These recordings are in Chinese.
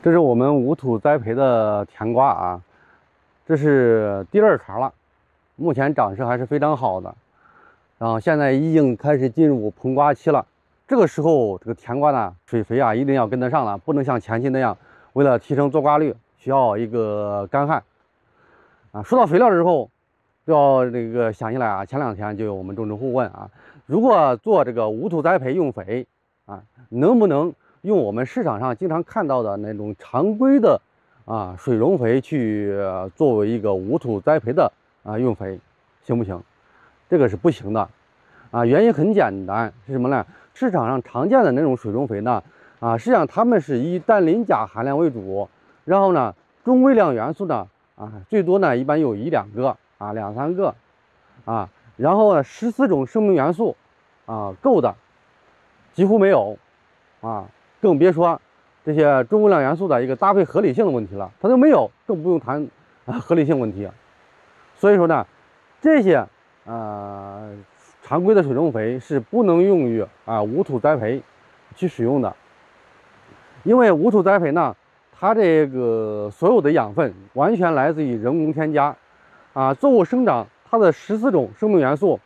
这是我们无土栽培的甜瓜啊，这是第二茬了，目前长势还是非常好的，然后现在已经开始进入膨瓜期了。这个时候，这个甜瓜呢，水肥啊一定要跟得上了，不能像前期那样，为了提升坐瓜率，需要一个干旱啊。说到肥料之后，就要这个想起来啊，前两天就有我们种植户问啊，如果做这个无土栽培用肥啊，能不能？用我们市场上经常看到的那种常规的啊水溶肥去作为一个无土栽培的啊用肥，行不行？这个是不行的啊。原因很简单，是什么呢？市场上常见的那种水溶肥呢，啊，实际上它们是以氮磷钾含量为主，然后呢，中微量元素呢，啊，最多呢一般有一两个啊，两三个啊，然后呢，十四种生命元素啊够的几乎没有啊。更别说这些中微量元素的一个搭配合理性的问题了，它都没有，更不用谈啊合理性问题。所以说呢，这些呃常规的水溶肥是不能用于啊无土栽培去使用的，因为无土栽培呢，它这个所有的养分完全来自于人工添加啊，作物生长它的十四种生命元素，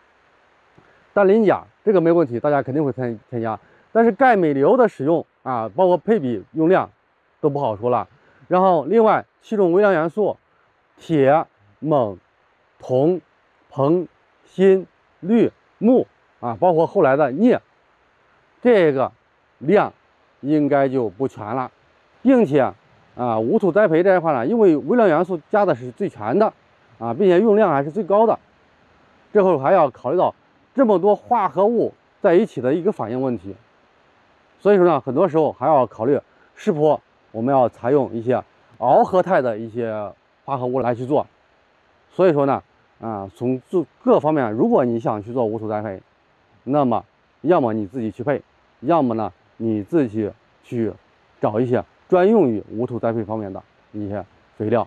氮磷钾这个没问题，大家肯定会添添加。但是钙镁硫的使用啊，包括配比用量都不好说了。然后另外七种微量元素，铁、锰、铜、硼、锌、氯、钼啊，包括后来的镍，这个量应该就不全了。并且啊，无土栽培这一块呢，因为微量元素加的是最全的啊，并且用量还是最高的，最后还要考虑到这么多化合物在一起的一个反应问题。所以说呢，很多时候还要考虑湿坡我们要采用一些螯合态的一些化合物来去做。所以说呢，啊，从各各方面，如果你想去做无土栽培，那么要么你自己去配，要么呢你自己去找一些专用于无土栽培方面的一些肥料。